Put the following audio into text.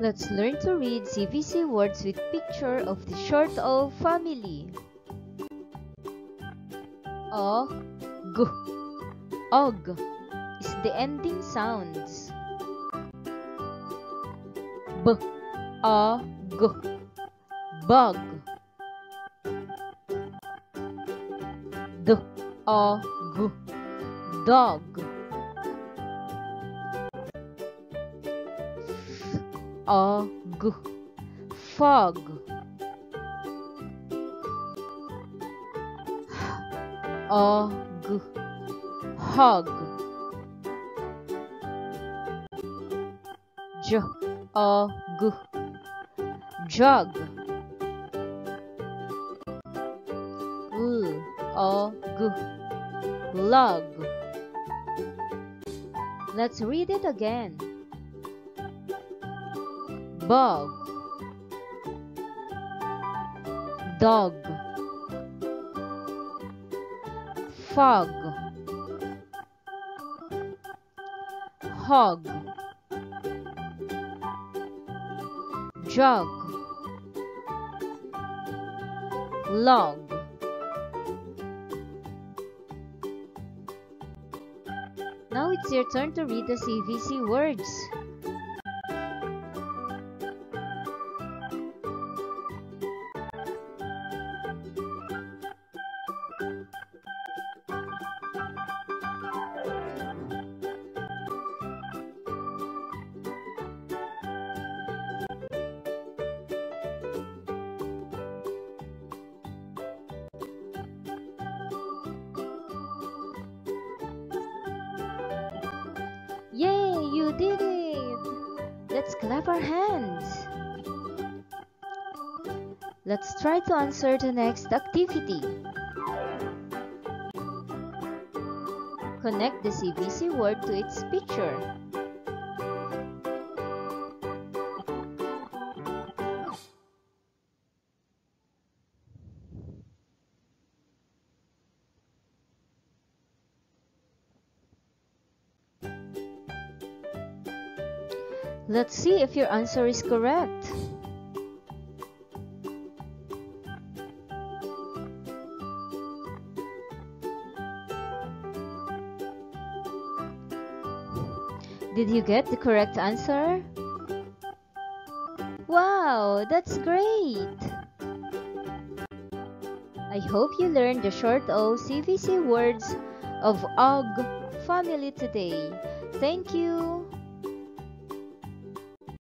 Let's learn to read CVC words with picture of the short O family. O, G. Og is the ending sounds. B. Bug. D. Dog. A, G. Fog. A, G. Hog. Jog, Jug. L, A, G. log Let's read it again. Bug. Dog. Fog. Hog. Jug. Log. Now it's your turn to read the CVC words. You did it! Let's clap our hands. Let's try to answer the next activity. Connect the CVC word to its picture. Let's see if your answer is correct. Did you get the correct answer? Wow, that's great! I hope you learned the short O CVC words of OG family today. Thank you!